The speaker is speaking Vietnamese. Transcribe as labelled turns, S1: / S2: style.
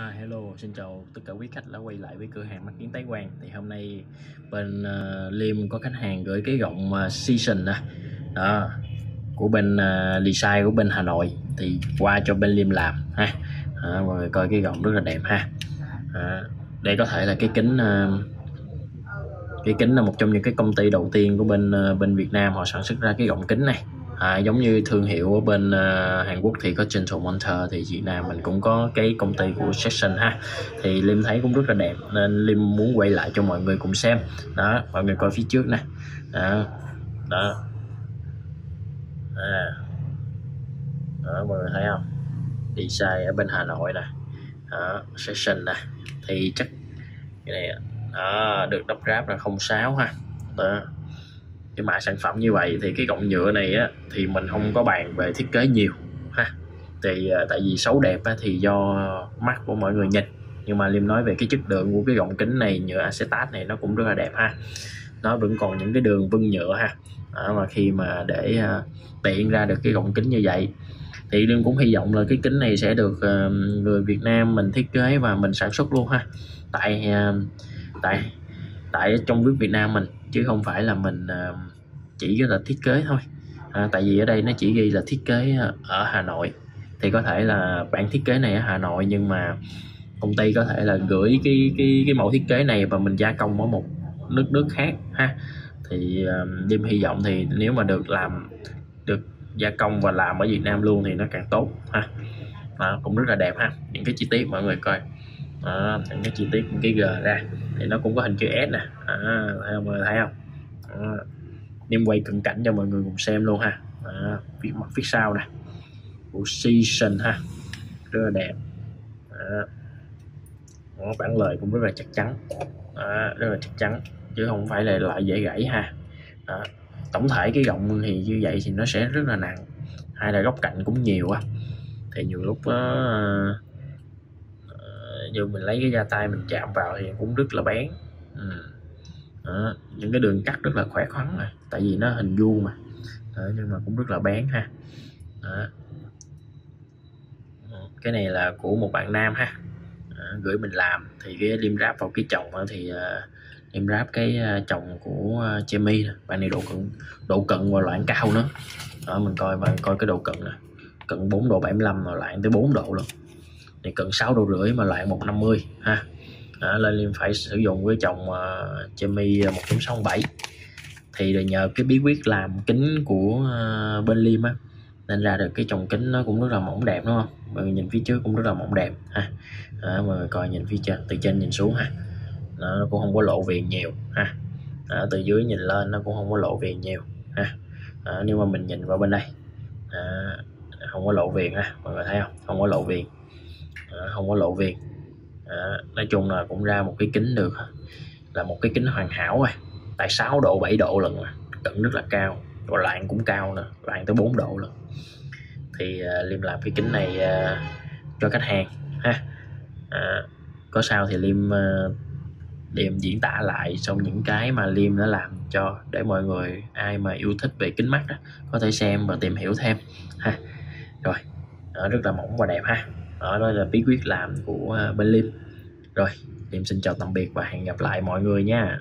S1: À, hello, xin chào tất cả quý khách đã quay lại với cửa hàng mắt kiến Tái Quang. Thì hôm nay bên uh, Liêm có khách hàng gửi cái gọng uh, Season nè. Đó, của bên uh, design của bên Hà Nội. Thì qua cho bên Liêm làm ha. À, Mọi người coi cái gọng rất là đẹp ha. À, Đây có thể là cái kính uh, Cái kính là một trong những cái công ty đầu tiên của bên uh, bên Việt Nam Họ sản xuất ra cái gọng kính này à, giống như thương hiệu ở bên uh, Hàn Quốc thì có Gentle Monster thì Việt Nam mình cũng có cái công ty của Section ha. Thì Lim thấy cũng rất là đẹp nên Lim muốn quay lại cho mọi người cùng xem. Đó mọi người coi phía trước nè. Đó đó. À. đó mọi người thấy không? Design ở bên Hà Nội nè. Đó, Section nè. Thì chắc cái này đó, được đắp ráp là 06 ha. Đó cái mã sản phẩm như vậy thì cái gọng nhựa này á thì mình không có bàn về thiết kế nhiều ha. Thì à, tại vì xấu đẹp á, thì do mắt của mọi người nhìn. Nhưng mà liêm nói về cái chất lượng của cái gọng kính này nhựa acetat này nó cũng rất là đẹp ha. Nó vẫn còn những cái đường vân nhựa ha. Đó, mà khi mà để uh, tiện ra được cái gọng kính như vậy thì liêm cũng hy vọng là cái kính này sẽ được uh, người Việt Nam mình thiết kế và mình sản xuất luôn ha. Tại uh, tại tại trong nước Việt Nam mình chứ không phải là mình uh, chỉ là thiết kế thôi. À, tại vì ở đây nó chỉ ghi là thiết kế ờ, ở Hà Nội. Thì có thể là bản thiết kế này ở Hà Nội nhưng mà công ty có thể là gửi cái cái cái mẫu thiết kế này và mình gia công ở một nước nước khác ha. Thì ờ, đêm hy vọng thì nếu mà được làm được gia công và làm ở Việt Nam luôn thì nó càng tốt ha. Đó, cũng rất là đẹp ha. Những cái chi tiết mọi người coi à, những cái chi tiết những cái g ra. Thì nó cũng có hình chữ S nè. À, thấy không mọi người thấy không? À, em quay cận cảnh cho mọi người cùng xem luôn ha. À, phía mặt phía sau nè. Của season ha. Rất là đẹp. À, bản lời cũng rất là chắc chắn. À, rất là chắc chắn. Chứ không phải là loại dễ gãy ha. À, tổng thể cái gọng thì như vậy thì nó sẽ rất là nặng. Hay là góc cạnh cũng nhiều á. Thì nhiều lúc uh, như mình lấy cái da tay mình chạm vào thì cũng rất là bén. Ừ. Đó, những cái đường cắt rất là khỏe khoắn mà tại vì nó hình vuông mà. Đó, nhưng mà cũng rất là bén ha. Đó. Ừ, cái này là của một bạn nam ha. Đó, gửi mình làm thì cái liêm ráp vào cái chồng thì ờ, uh, liêm ráp cái ờ, chồng của ờ, uh, Chemi bạn này độ cận độ cận và loạn cao nữa. Đó mình coi bạn coi cái độ cận nè. Cận 4 độ 75 mà loạn tới 4 độ luôn thì cận 6 độ rưỡi mà loại 150 ha. À, lên liêm phải sử dụng với chồng uh, Jimmy 1.67 thì nhờ cái bí quyết làm kính của uh, bên liêm á nên ra được cái chồng kính nó cũng rất là mỏng đẹp đúng không? Mọi người nhìn phía trước cũng rất là mỏng đẹp ha. À, mọi người coi nhìn phía trên từ trên nhìn xuống ha. Đó, nó cũng không có lộ viền nhiều ha. Đó, từ dưới nhìn lên nó cũng không có lộ viền nhiều ha. Đó, nếu mà mình nhìn vào bên đây đó, không có lộ viền ha mọi người thấy không? Không có lộ viền. Ờ, không có lộ viền à, ờ, nói chung là cũng ra một cái kính được là một cái kính hoàn hảo rồi. Tại 6 độ 7 độ lần mà cận rất là cao. Và loạn cũng cao nữa loạn tới 4 độ lần thì ờ, uh, liêm làm cái kính này uh, cho khách hàng ha. À, có sao thì liêm uh, liêm diễn tả lại trong những cái mà liêm đã làm cho để mọi người ai mà yêu thích về kính mắt đó, có thể xem và tìm hiểu thêm ha. Rồi đó, rất là mỏng và đẹp ha đó, đó là bí quyết làm của à, bên Lim rồi Em xin chào tạm biệt và hẹn gặp lại mọi người nha.